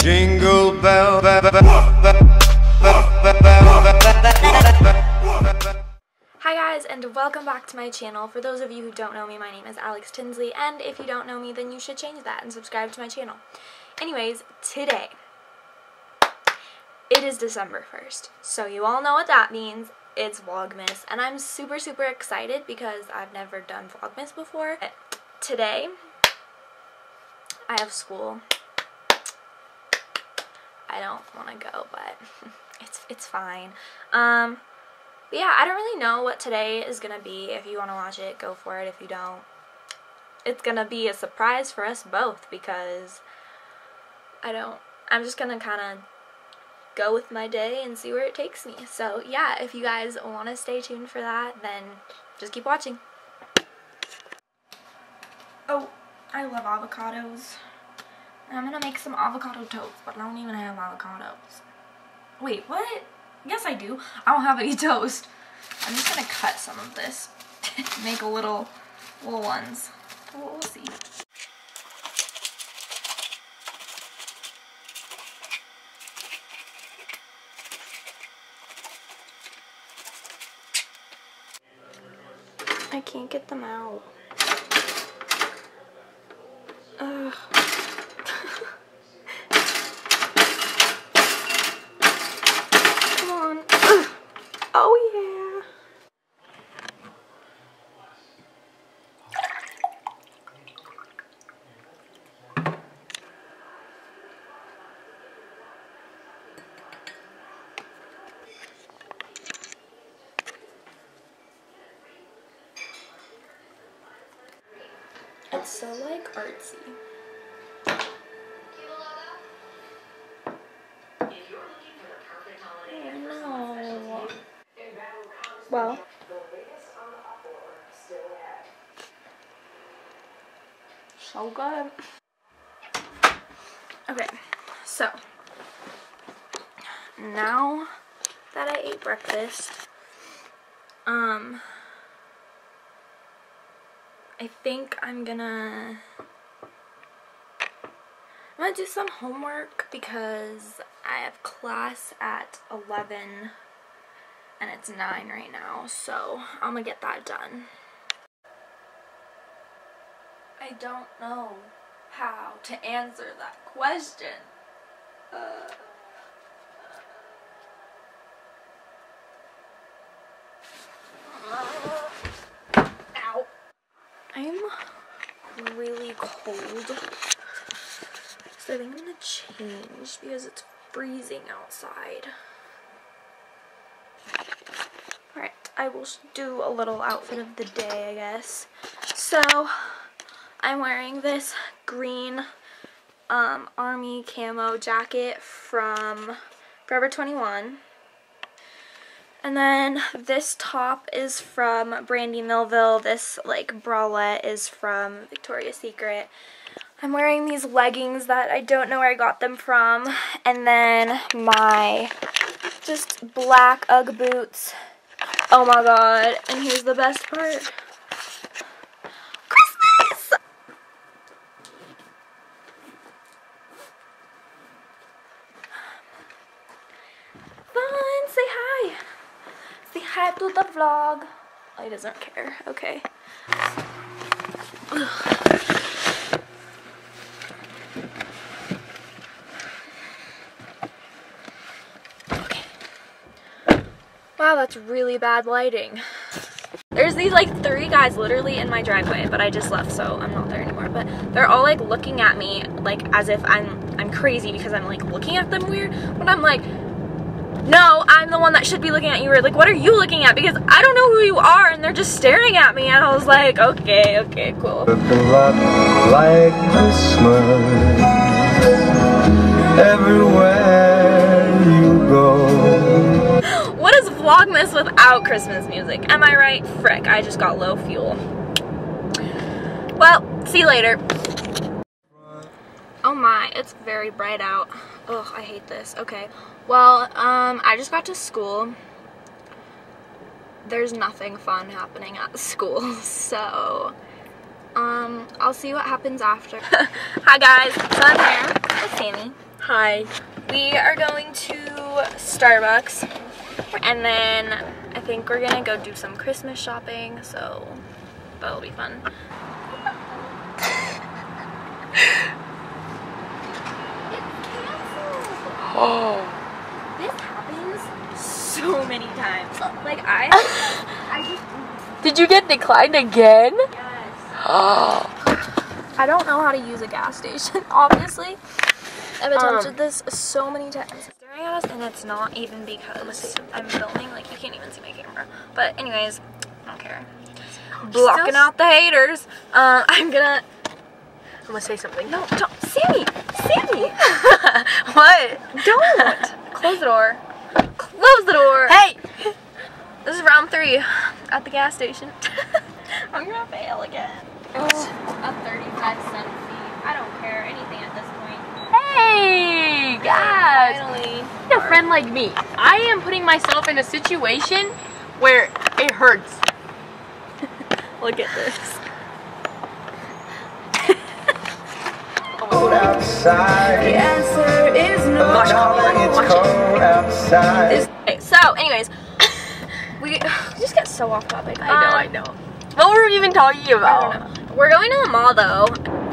Jingle bell. Hi guys and welcome back to my channel. For those of you who don't know me, my name is Alex Tinsley and if you don't know me then you should change that and subscribe to my channel. Anyways, today it is December 1st. So you all know what that means. It's Vlogmas and I'm super super excited because I've never done Vlogmas before. Today I have school. I don't want to go but it's it's fine. Um yeah, I don't really know what today is going to be. If you want to watch it, go for it. If you don't, it's going to be a surprise for us both because I don't, I'm just going to kind of go with my day and see where it takes me. So yeah, if you guys want to stay tuned for that, then just keep watching. Oh, I love avocados. I'm to make some avocado toast, but I don't even have avocados. Wait, what? Yes, I do. I don't have any toast. I'm just gonna cut some of this. Make a little, little ones. We'll, we'll see. I can't get them out. Ugh. Come on. Ugh. Oh yeah. It's so like artsy. Oh no. Well. So good. Okay, so now that I ate breakfast, um, I think I'm gonna I'm gonna do some homework because I have class at 11 and it's 9 right now, so I'm gonna get that done. I don't know how to answer that question. Uh. I'm really cold. So I think I'm gonna change because it's freezing outside. Alright, I will do a little outfit of the day, I guess. So, I'm wearing this green um, army camo jacket from Forever 21. And then this top is from Brandy Melville. This like bralette is from Victoria's Secret. I'm wearing these leggings that I don't know where I got them from. And then my just black Ugg boots. Oh my god. And here's the best part. Christmas! Fun! Say hi! Hi to the vlog. Oh, he doesn't care. Okay. Okay. Wow, that's really bad lighting. There's these like three guys literally in my driveway, but I just left, so I'm not there anymore. But they're all like looking at me like as if I'm I'm crazy because I'm like looking at them weird. But I'm like, no, I'm the one that should be looking at you weird. Like, what are you looking at? Because I don't know who you are, and they're just staring at me. And I was like, okay, okay, cool. Looking a lot like Christmas everywhere you go. What is Vlogmas without Christmas music? Am I right? Frick, I just got low fuel. Well, see you later. Oh my, it's very bright out. Ugh, I hate this. Okay, well, um, I just got to school. There's nothing fun happening at school, so Um, I'll see what happens after. Hi guys, so I'm here with Sami. Hi. We are going to Starbucks and then I think we're gonna go do some Christmas shopping, so that'll be fun. Oh. This happens so many times. Like I, I just Did you get declined again? yes. I don't know how to use a gas station. Obviously, I've attempted Um. this so many times. Staring at us, and it's not even because I'm filming. Like you can't even see my camera. But anyways, I don't care. Blocking Still- out the haters. Uh, I'm gonna. I'm gonna say something. No, don't, Sami, Sami, what? don't close the door. Close the door. Hey! This is round three at the gas station. I'm gonna fail again. A 35 cent fee. I don't care anything at this point. Hey, guys! Finally. a friend like me. I am putting myself in a situation where it hurts. Look at this. Cold outside. answer is But darling, it's cold outside. Okay, so, anyways, we, we just get so off topic. I know, I know. What were we even talking about? I don't know. We're going to the mall though.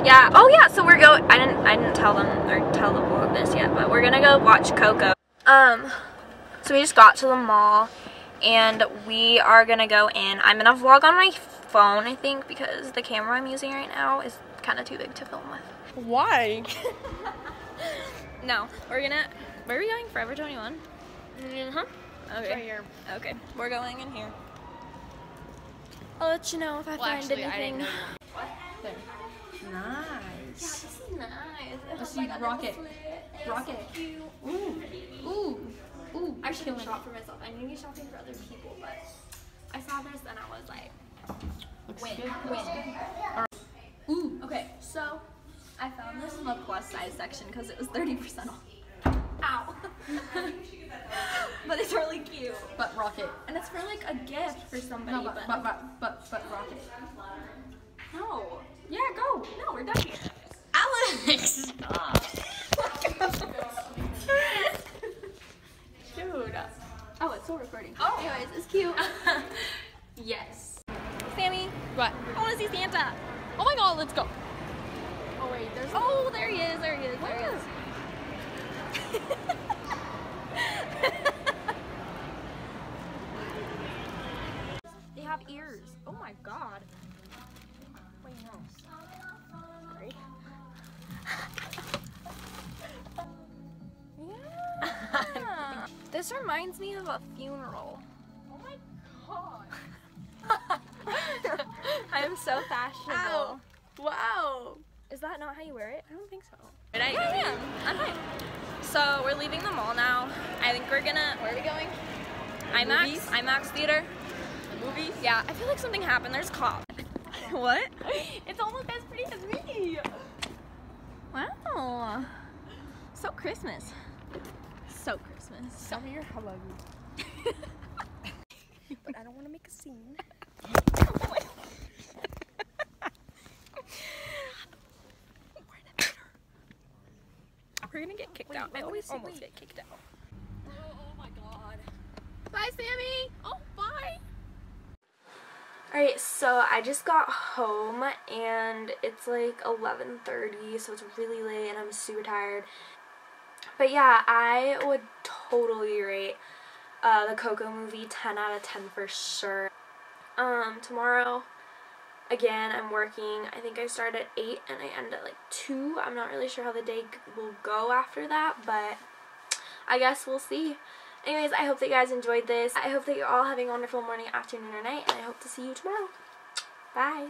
Yeah. Oh yeah. So we're going. I didn't. I didn't tell them or tell the vlog this yet, but we're gonna go watch Coco. Um. So we just got to the mall, and we are gonna go in. I'm gonna vlog on my phone, I think, because the camera I'm using right now is kind of too big to film with. Why? No, we're gonna. Where are we going? Forever 21. Uh-huh. Okay. Right here. Okay. We're going in here. I'll let you know if I find anything. There. Nice. This is nice. Let's see, rocket. Rocket. Ooh. Ooh. Ooh. I should have shop for myself. I need to be shopping for other people, but I saw this and I was like, Looks win, good. win. Ooh. Okay, so I found this in the plus size section because it was 30% off. Ow. but it's really cute. But rocket. And it's for like a gift for somebody, No, but, but, but, but, but rocket. no. Yeah, go. No, we're done here. Alex! Stop. Dude. Oh, it's still recording. Oh. Anyways, it's cute. yes. Sami, What? I want to see Santa. Oh my god, let's go. Oh there's Oh, there he is, there he is, there he is. they have ears. Oh my god. Wait, no. Sorry. Yeah. this reminds me of a funeral. Oh my god. I am so fashionable. Ow. Wow. Is that not how you wear it? I don't think so. But I Yeah, I am. I'm fine. So we're leaving the mall now. I think we're gonna. Where are we going? IMAX. movies? IMAX theater. The movies? Yeah, I feel like something happened. There's cops. what? It's almost as pretty as me. Wow. So Christmas. So Christmas. Tell me your how about you. but I don't want to make a scene. We're gonna get kicked Wait, out. I always almost get kicked out. Oh my god. Bye, Sami. Oh, bye. Alright, so I just got home and it's like 11.30, so it's really late and I'm super tired. But yeah, I would totally rate uh, the Coco movie 10 out of 10 for sure. Um, tomorrow, again, I'm working. I think I start at 8 and I end at like 2. I'm not really sure how the day will go after that, but I guess we'll see. Anyways, I hope that you guys enjoyed this. I hope that you're all having a wonderful morning, afternoon, or night, and I hope to see you tomorrow. Bye.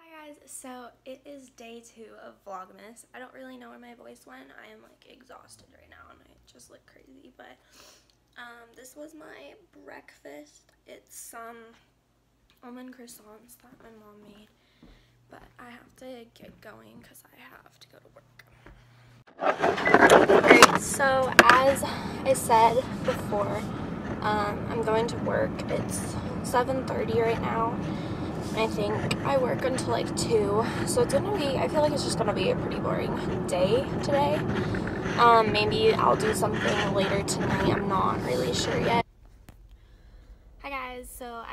Hi guys, so it is day two of Vlogmas. I don't really know where my voice went. I am like exhausted right now and I just look crazy, but um, this was my breakfast. It's some almond croissants that my mom made, but I have to get going because I have to go to work. So as I said before, um, I'm going to work. It's 7.30 right now, I think I work until like 2. So it's gonna be, I feel like it's just gonna be a pretty boring day today. Um, maybe I'll do something later tonight. I'm not really sure yet.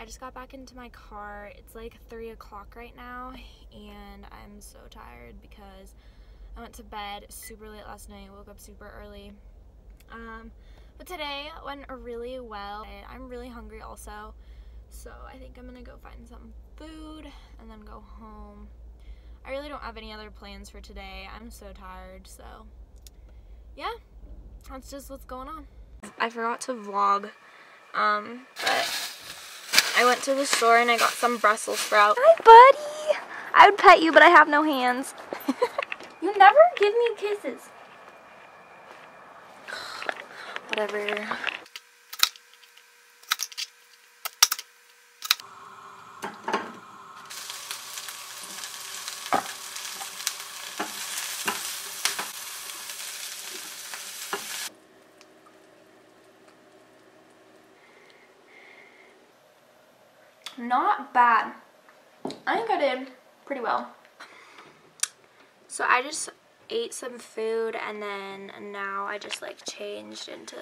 I just got back into my car. It's like 3 o'clock right now and I'm so tired because I went to bed super late last night, woke up super early. Um, but today went really well. I'm really hungry also, so I think I'm gonna go find some food and then go home. I really don't have any other plans for today. I'm so tired, so yeah, that's just what's going on. I forgot to vlog, um, but I went to the store and I got some Brussels sprouts. Hi, buddy! I would pet you, but I have no hands. you never give me kisses. Whatever. Not bad. I think I did pretty well. So I just ate some food and then now I just like changed into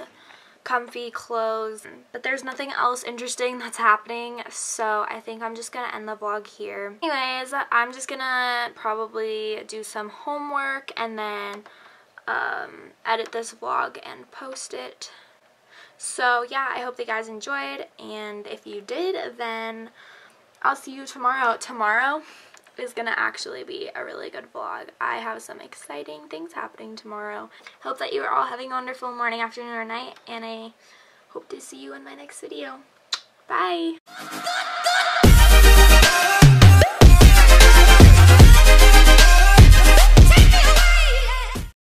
comfy clothes. But there's nothing else interesting that's happening so I think I'm just gonna end the vlog here. Anyways, I'm just gonna probably do some homework and then um, edit this vlog and post it. So yeah, I hope that you guys enjoyed and if you did then I'll see you tomorrow. Tomorrow is gonna actually be a really good vlog. I have some exciting things happening tomorrow. Hope that you are all having a wonderful morning, afternoon, or night, and I hope to see you in my next video. Bye!